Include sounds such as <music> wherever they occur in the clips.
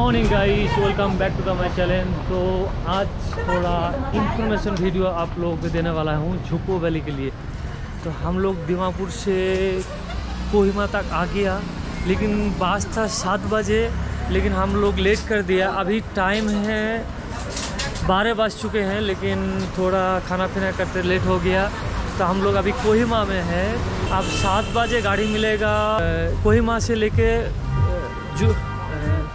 Morning guys welcome back to the my channel तो आज थोड़ा इंफॉर्मेशन वीडियो आप लोगों को देने वाला हूँ झुको वैली के लिए। तो हम लोग दीमापुर से कोहिमा तक आ गया, लेकिन बास था सात बजे, लेकिन हम लोग लेट कर दिया। अभी टाइम है, बारह बज चुके हैं, लेकिन थोड़ा खाना पीना करते लेट हो गया। तो हम लोग अभी कोहिमा में हैं। अब सात बजे गाड़ी मिलेगा। कोहिमा से लेके जो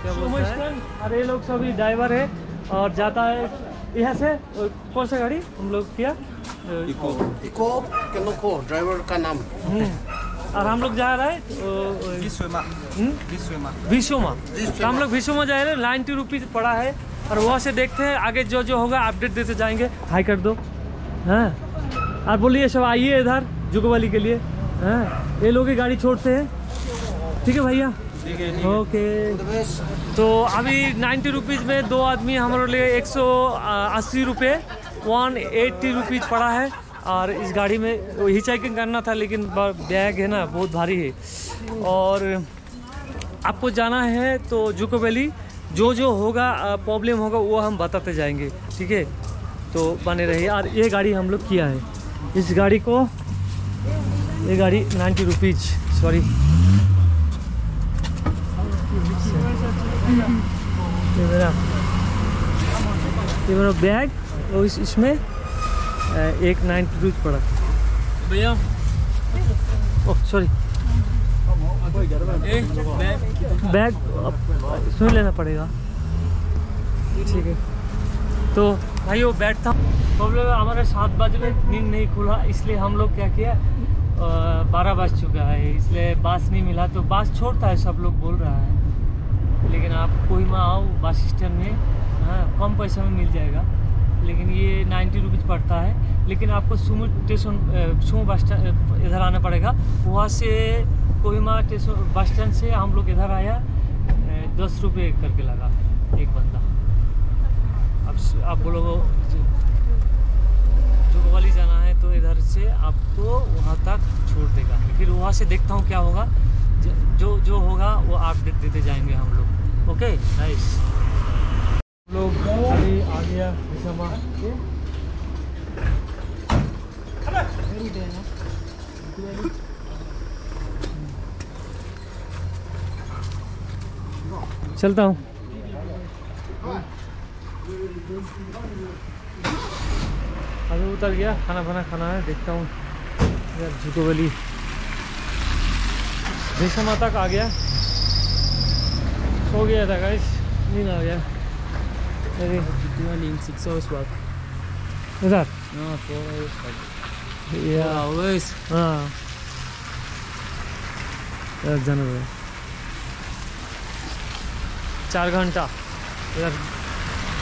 अरे ये लोग सभी ड्राइवर है और जाता है यहाँ से। कौन सा गाड़ी हम लोग किया? इको। केलोको ड्राइवर का नाम। हम्म, और हम लोग जा रहे हैं अ, विश्वमा। हम्म, विश्वमा। विश्वमा। तो हम लोग विश्वमा जा रहे हैं नाइन्टी रुपीज़ पड़ा है। और वहाँ से देखते हैं आगे जो जो होगा अपडेट देते जाएँगे। हाई कर दो। हाँ। और बोलिए सब आइए इधर जुगवाली के लिए। हाँ। ये लोग ही गाड़ी छोड़ते हैं। ठीक है भैया। है ओके। तो अभी नाइन्टी रुपीज़ में दो आदमी हमारे लिए एक सौ अस्सी रुपये, वन एट्टी रुपीज़ पड़ा है। और इस गाड़ी में हिचाइकिंग करना था, लेकिन बैग है ना, बहुत भारी है। और आपको जाना है तो जुको वैली, जो जो होगा प्रॉब्लम होगा, वो हम बताते जाएँगे, ठीक है? तो बने रहिए। और ये गाड़ी हम लोग किया है। इस गाड़ी को, ये गाड़ी नाइन्टी रुपीज़ सॉरी ये मेरा ये मेरा बैग और इस इसमें एक नाइन्टी रुपीज़ पड़ा। भैया। ओह सॉरी बैग अब इसमें लेना पड़ेगा। ठीक है। तो भाई वो बैठ था। प्रॉब्लम है हमारे सात बजे में नींद नहीं खुला इसलिए हम लोग क्या किया बारह बज चुका है। इसलिए बास नहीं मिला। तो बास छोड़ता है सब लोग बोल रहा है। लेकिन आप कोहिमा आओ बस स्टैंड में हाँ कम पैसे में मिल जाएगा। लेकिन ये नाइन्टी रुपीज़ पड़ता है। लेकिन आपको Sumo station Sumo bus stand इधर आना पड़ेगा। वहाँ से कोहिमा स्टेशन बस स्टैंड से हम लोग इधर आया दस रुपये करके लगा एक बंदा। अब आप बोलोगे जो वाली जाना है तो इधर से आपको वहाँ तक छोड़ देगा। फिर वहाँ से देखता हूँ क्या होगा। जो जो होगा वो अपडेट देते जाएँगे हम लोग। ओके नाइस लोग अभी आ गया विषमा चलता हूँ। अभी उतर गया। खाना खाना खाना है। देखता हूँ। इधर जुको वैली। विषमा तक आ गया। सो गया था गाइस नींद आ गया अरे in six hours work इधर no four hours work या hours हाँ इधर जाना पड़ेगा चार घंटा इधर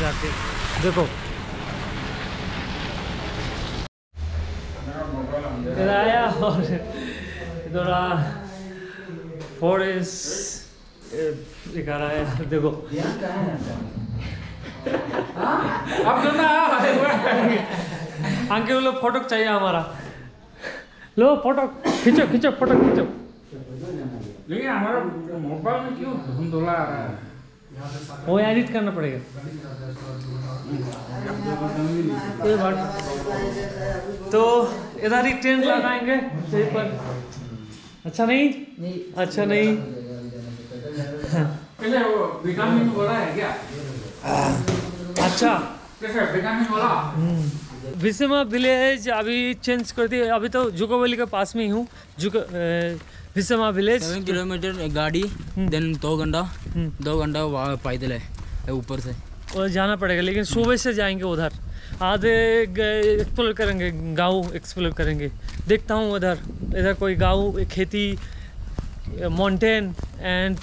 जाके देखो इधर आया और इधर आ फॉरेस्ट दिखा। रहा है। देखो अंके लोग फ़ोटो चाहिए हमारा। लो फ़ोटो खींचो खींचो फ़ोटो खींचो। लेकिन हमारा मोबाइल में क्यों धुंधला आ रहा है? वो एडिट करना पड़ेगा। ये बात। तो इधर ही टेंट लगाएँगे यहीं पर। अच्छा नहीं? अच्छा नहीं। पहले वो विटामिन वाला है क्या? अच्छा। कैसे? विटामिन वाला? विषमा विलेज अभी चेंज कर दिए अभी तो जुको वैली के पास में ही हूँ। Dzukou Viswema village seven kilometre गाड़ी देन दो घंटा। हम्म। दो घंटा वहाँ पैदल है ऊपर से। और जाना पड़ेगा लेकिन सुबह से जाएँगे उधर। आधे एक्सप्लोर करेंगे गाँव एक्सप्लोर करेंगे। देखता हूँ उधर। इधर कोई गाँव खेती माउंटेन एंड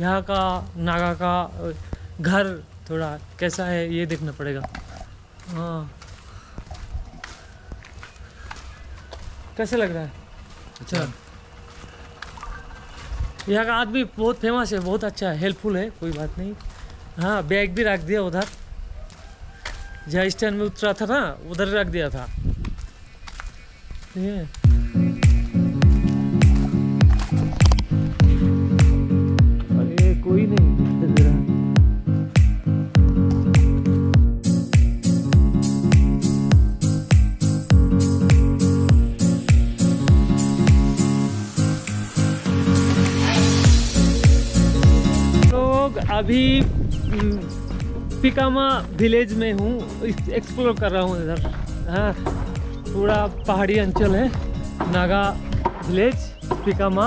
यहाँ का नागा का घर थोड़ा कैसा है ये देखना पड़ेगा। हाँ। कैसे लग रहा है? अच्छा। यहाँ का आदमी बहुत फ़ेमस है बहुत अच्छा है हेल्पफुल है कोई बात नहीं। हाँ बैग भी रख दिया उधर। जहाँ स्टैंड में उतरा था ना उधर रख दिया था। ये अरे अभी हम्म, पिकामा विलेज में हूँ एक्सप्लोर कर रहा हूँ इधर। हाँ पूरा पहाड़ी अंचल है नागा विलेज पिकामा।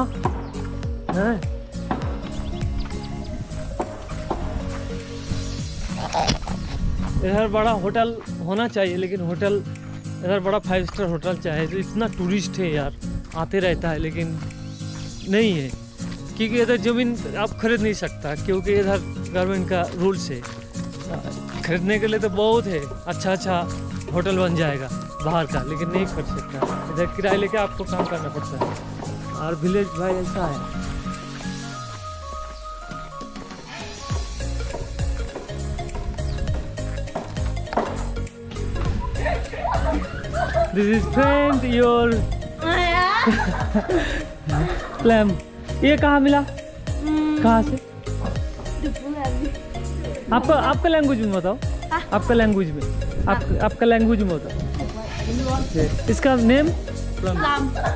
हाँ। इधर बड़ा होटल होना चाहिए लेकिन होटल इधर बड़ा फाइव स्टार होटल चाहिए तो इतना टूरिस्ट है यार आते रहता है लेकिन नहीं है। क्योंकि इधर ज़मीन आप खरीद नहीं सकता क्योंकि इधर गवर्नमेंट का रूल्स है। खरीदने के लिए तो बहुत है अच्छा अच्छा होटल बन जाएगा बाहर का लेकिन नहीं खरीद सकता। इधर किराए लेके आपको काम करना पड़ता है। और विलेज भाई ऐसा है। This is friend your lamb. <laughs> ये कहाँ मिला? कहाँ से? आपका आपका लैंग्वेज में बताओ। आपका लैंग्वेज में। आप, आपका लैंग्वेज में बताओ। इसका नेम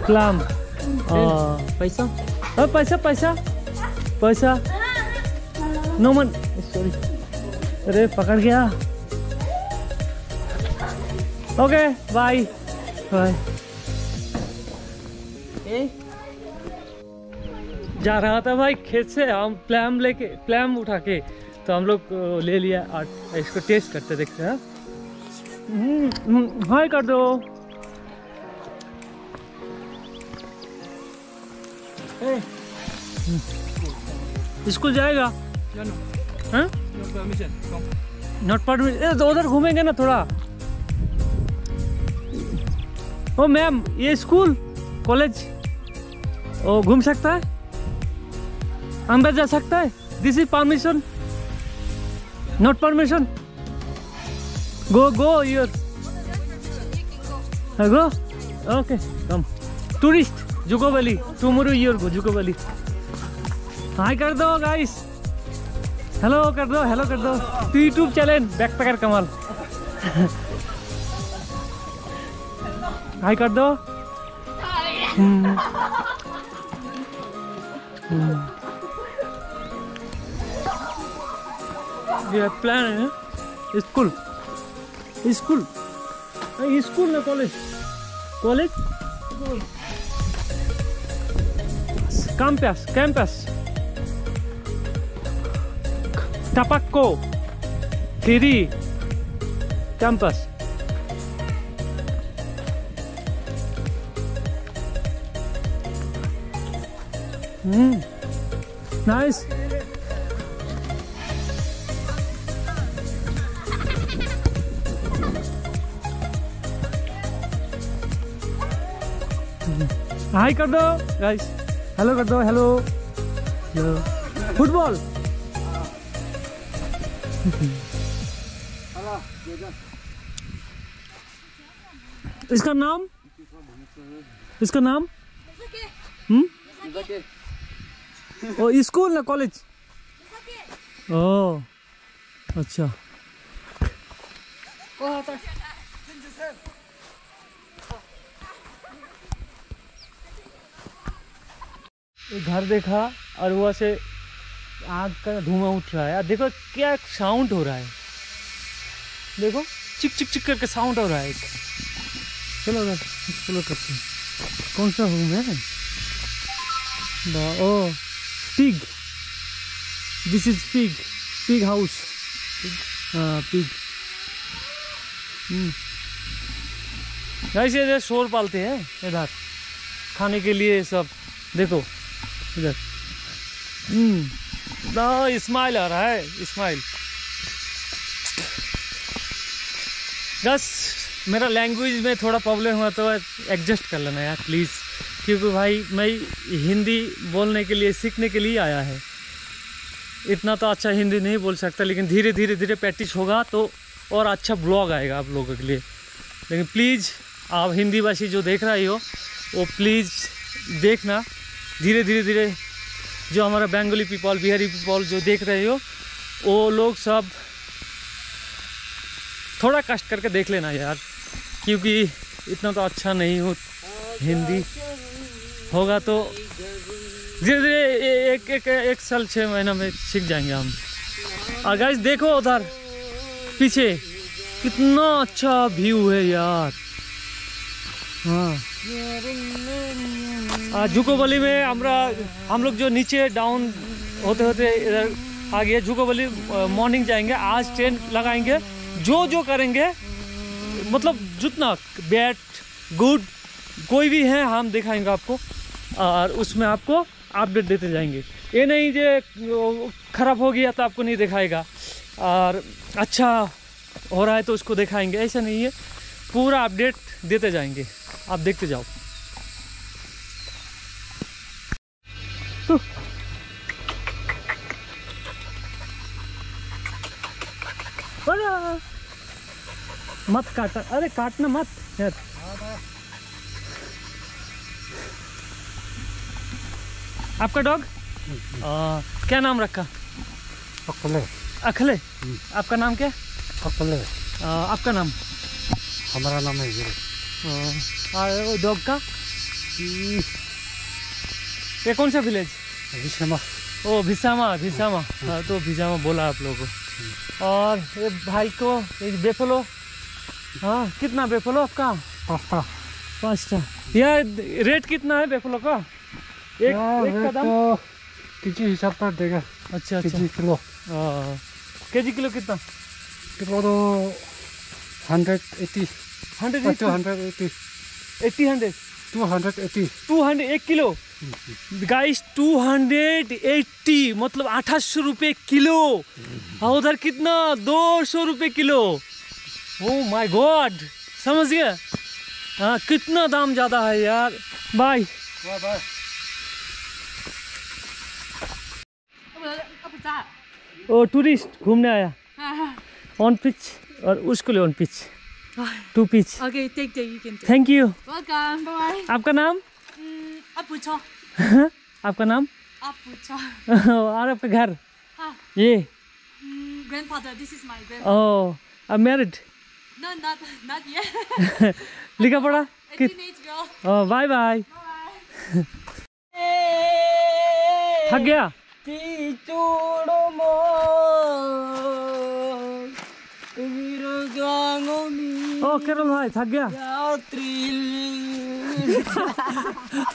प्लाम। पैसा? और पैसा पैसा। पैसा। नोमन सॉरी अरे पकड़ गया। ओके बाय बाय जा रहा था भाई खेत से हम प्लैम लेके प्लैम उठा के तो हम लोग ले लिया और इसको टेस्ट करते देखते हैं। हम्म, हम्म, हाय कर दो। हम्म। स्कूल जाएगा? हाँ? नॉट परमिशन तो उधर घूमेंगे ना थोड़ा। ओ मैम ये स्कूल कॉलेज ओ घूम सकता है? अंदर जा सकता है। This is permission not permission go go you're go okay come tourist Dzukou valley tomorrow you're go Dzukou valley hi कर दो गाइस हेलो कर दो हेलो कर दो टू यूट्यूब चैनल बैकपैकर कमाल हाय कर दो हम्म। हम्म। ये प्लान है। स्कूल स्कूल नहीं, स्कूल ना कॉलेज कॉलेज कैंपस कैंपस टपक्को three campus hmm nice hi कर दो गाइस हेलो कर दो हेलो फुटबॉल इसका नाम? इसका नाम? हम्म ओ स्कूल ना कॉलेज ओ अच्छा ये घर देखा और वहाँ से आग का धुआँ उठ रहा है। देखो क्या साउंड हो रहा है। देखो, चिक चिक चिक करके साउंड हो रहा है एक। चलो एक्सप्लोर करते हैं। कौन सा हूँ? बा- ओ pig this is pig pig house pig ऐसे शोर पालते हैं, इधर। खाने के लिए सब। देखो। इधर हम्म। स्माइल आ रहा है स्माइल बस, मेरा लैंग्वेज में थोड़ा प्रॉब्लम हुआ तो एडजस्ट कर लेना यार प्लीज़ क्योंकि भाई, मैं हिंदी बोलने के लिए, सीखने के लिए आया है। इतना तो अच्छा हिंदी नहीं बोल सकता, लेकिन धीरे धीरे धीरे प्रैक्टिस होगा तो और अच्छा ब्लॉग आएगा आप लोगों के लिए। लेकिन प्लीज़ आप हिंदी भाषी जो देख रही हो, वो प्लीज़ देखना। धीरे धीरे धीरे जो हमारा बंगाली पीपल, बिहारी पीपल जो देख रहे हो, वो लोग सब थोड़ा कष्ट करके देख लेना यार, क्योंकि इतना तो अच्छा नहीं हो, हिंदी होगा तो धीरे धीरे एक एक एक साल छः महीना में सीख जाएँगे हम। और गाइस देखो उधर, पीछे, कितना अच्छा व्यू है यार। हाँ। जुकोबली में हमरा, हम लोग जो नीचे डाउन होते होते इधर आ गए जुकोबली मॉर्निंग जाएँगे, आज ट्रेन लगाएँगे, जो जो करेंगे मतलब जितना बैट गुड कोई भी है, हम दिखाएँगे आपको, और उसमें आपको अपडेट देते जाएँगे। ये नहीं जो ख़राब हो गया तो आपको नहीं दिखाएगा, और अच्छा हो रहा है तो उसको दिखाएँगे, ऐसा नहीं है, पूरा अपडेट देते जाएँगे, आप देखते जाओ तो अरे, मत काटना अरे काटना मत यार। आपका डॉग? क्या नाम रखा? अकले अखले? आपका नाम क्या? अकले आ, आपका नाम? हमारा नाम है डॉग का? ये कौन सा विलेज विषमा ओ भिसामा भिसामा हाँ तो भिसामा बोला आप लोगों को। और ये भाई को ये बेफलो। हाँ कितना बेफलो आपका? पाँचटा। यार रेट कितना है बेफलो का? एक एक का दाम केजी हिसाब पर देगा। अच्छा अच्छा। KG kilo. K G kilo कितना? किलो तो hundred eighty hundred two hundred eighty eighty hundred two hundred eighty two hundred एक kilo? Guys two hundred eighty मतलब अठारह सौ रुपये किलो। और उधर कितना? दो सौ रुपये किलो। ओ माय गॉड समझ गया हाँ कितना दाम ज़्यादा है यार। बाय बाय बाय ओ टूरिस्ट घूमने आया। ऑन पिच और उसको लिए one piece two piece Okay, take the you can thank you Welcome. Bye bye. आपका नाम? Mm, Apucho. आपका नाम Apucho. और आपका घर Ah, ये mm, grandfather. This is my grandfather. Oh I married No, not not yet. लिखा पढ़ा A teenage girl. ओ बाय बाय थक गया ओ केरल भाई थक गया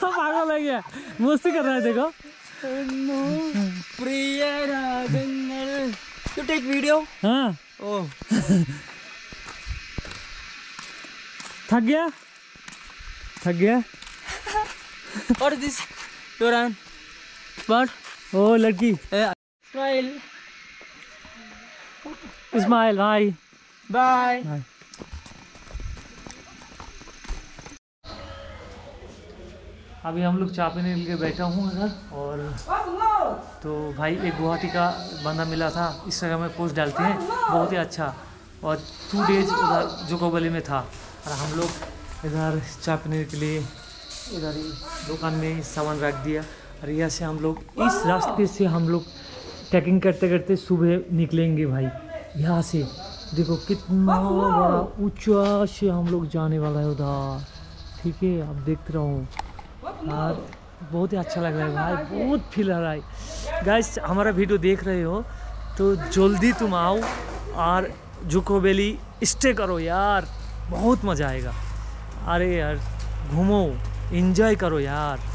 पागल है गया मस्ती कर रहा है देखो You take video? हाँ Oh. थक गया थक गया is this? Yoran. What? ओ लड़की Smile. इस्माइल भाई Bye. अभी हम लोग चाय पीने के लिए बैठा हूँ इधर और तो भाई एक गुवाहाटी का बंदा मिला था इंस्टाग्राम में पोस्ट डालते हैं, बहुत ही अच्छा। और टू डेज़ उधर जोकोबली में था। और हम लोग इधर चाय पीने के लिए इधर ही दुकान में सामान रख दिया। और यहाँ से हम लोग इस रास्ते से हम लोग ट्रैकिंग करते करते सुबह निकलेंगे भाई। यहाँ से। देखो कितना बड़ा ऊँचा से हम लोग जाने वाला है उधर। ठीक है, आप देखते रहो। और बहुत ही अच्छा लग रहा है भाई, बहुत फील आ रहा है। गाइस हमारा वीडियो देख रहे हो तो जल्दी तुम आओ और जुको वैली स्टे करो यार, बहुत मज़ा आएगा। अरे यार, घूमो एंजॉय करो यार।